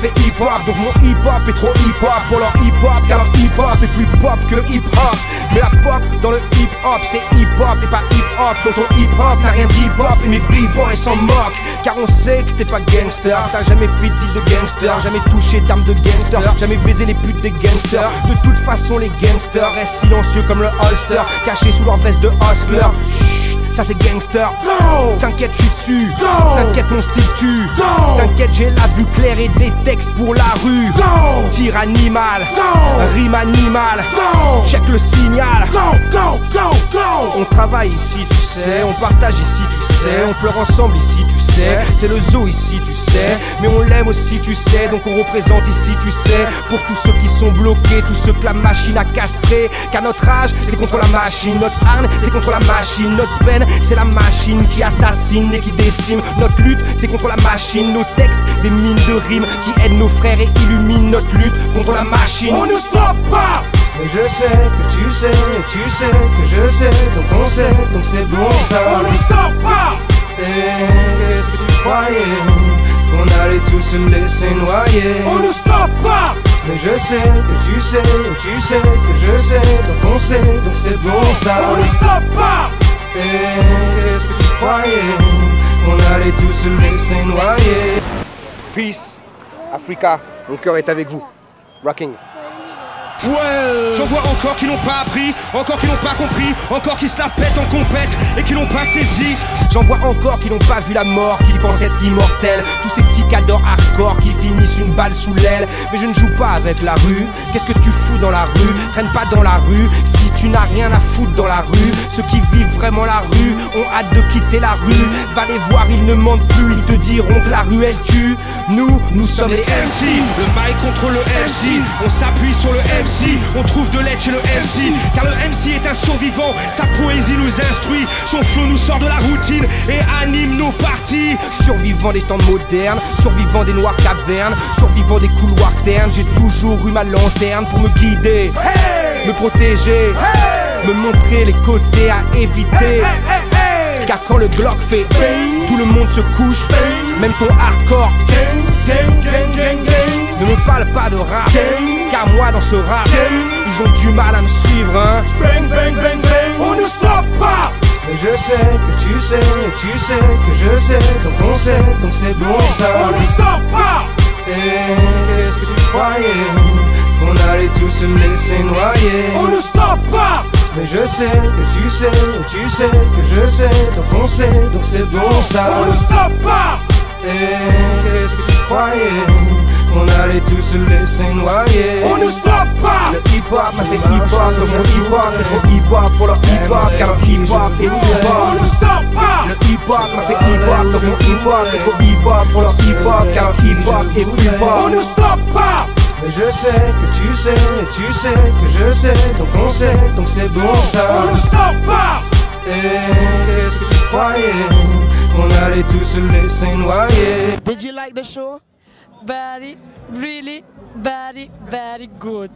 fait hip hop, donc mon hip hop est trop hip hop pour leur hip hop, car leur hip hop est plus pop que le hip hop. Mais la pop dans le hip hop, c'est hip hop et pas hip hop. Donc ton hip hop n'a rien d'hip hop et mes b-boys s'en moquent. Car on sait que t'es pas gangster, t'as jamais fait de gangster, jamais touché d'armes de gangster, jamais baisé les putes des gangsters. De toute façon, les gangsters restent silencieux comme le holster, cachés sous leur veste de hustler. Chut, ça c'est gangster. T'inquiète, je suis dessus. T'inquiète, mon style tue. T'inquiète, j'ai la vue claire et des textes pour la rue. Tir animal, rime animal. Check le signal. On travaille ici, tu sais. On partage ici, tu sais. On pleure ensemble ici, tu sais. C'est le zoo ici, tu sais. Mais on l'aime aussi, tu sais. Donc on représente ici, tu sais. Pour tous ceux qui sont bloqués, tous ceux que la machine a castré. Car notre âge, c'est contre la machine. Notre arme, c'est contre la machine. Notre peine, c'est la machine qui assassine et qui décime. Notre lutte, c'est contre la machine. Nos textes, des mines de rimes qui aident nos frères et illuminent notre lutte contre la machine. On ne stoppe pas! Mais je sais que tu sais, et tu sais que je sais, donc on sait, donc c'est bon ça. On ne stoppe pas! Et qu'est-ce que tu croyais Qu'on allait tous se laisser noyer? On ne stoppe pas! Mais je sais que tu sais, et tu sais que je sais, donc on sait, donc c'est bon ça. On ne stoppe pas! Et qu'est-ce que tu croyais Qu'on allait tous se laisser noyer? Peace, Africa, mon cœur est avec vous. Rocking. Ouais J'en vois encore qui n'ont pas appris, encore qui n'ont pas compris, encore qui se la pètent en compète et qui n'ont pas saisi. J'en vois encore qui n'ont pas vu la mort, qui pensent être immortels. Tous ces petits cadors hardcore qui finissent une balle sous l'aile. Mais je ne joue pas avec la rue. Qu'est-ce que tu fous dans la rue? Traîne pas dans la rue si tu n'as rien à foutre dans la rue. Ceux qui vivent vraiment la rue ont hâte de quitter la rue. Va les voir, ils ne mentent plus. Ils te diront que la rue elle tue. Nous, nous sommes les MC. Le mic contre le MC, on s'appuie sur le MC, on trouve de l'aide chez le MC, car le MC est un survivant, sa poésie nous instruit, son flow nous sort de la routine et anime nos parties. Survivant des temps modernes, survivant des noires cavernes, survivant des couloirs ternes, j'ai toujours eu ma lanterne pour me guider, me protéger, me montrer les côtés à éviter. Car quand le Glock fait bang, tout le monde se couche, même ton hardcore. Ne me parle pas de rap, car moi dans ce rap, ils ont du mal à me suivre. Hein. On ne stoppe pas! Mais je sais que tu sais, tu sais que je sais, donc on sait, donc c'est bon ça. On ne stoppe pas! Et qu'est-ce que tu croyais? Qu'on allait tous se laisser noyer On ne stoppe pas! Mais je sais que tu sais, et tu sais que je sais, donc on sait, donc c'est bon ça. On ne stoppe pas! Et qu'est-ce que tu croyais? Qu'on allait tous se laisser noyer On ne stoppe pas! Le hip-hop m'a fait hip-hop, donc mon hip-hop est trop hip-hop pour leur hip-hop, car leur hip-hop est On hip-hop. ne stoppe pas! Le hip-hop m'a fait hip-hop, donc mon hip-hop est trop hip-hop pour leur hip-hop, car leur hip-hop est On hip-hop. ne stoppe pas! Mais je sais que tu sais, et tu sais que je sais, donc on sait, donc c'est bon ça. On ne stoppe pas! Et qu'est-ce que tu croyais? Qu'on allait tous se laisser noyer Did you like the show? Very, really, very, very good.